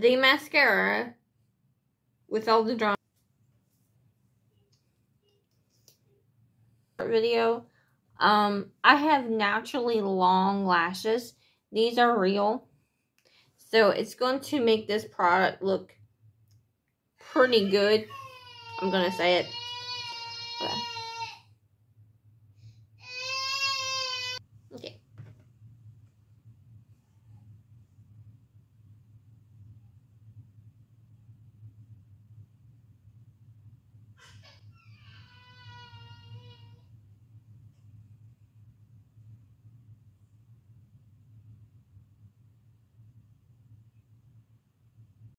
the mascara with all the drama video. Um, I have naturally long lashes. These are real. So it's going to make this product look pretty good. I'm going to say it. Okay.